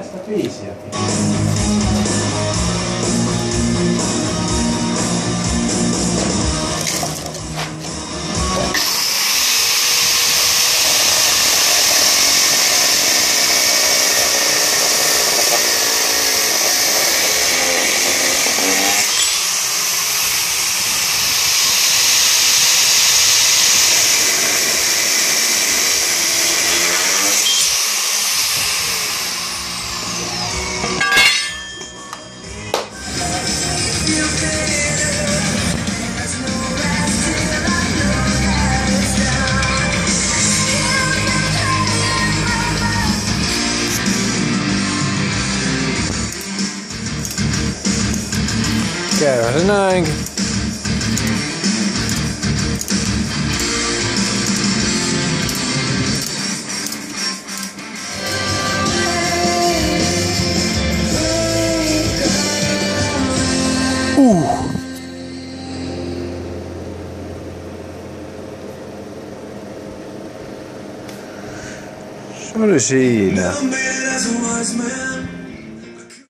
часто пенсия. Käyhän se näinkin. Uh. Se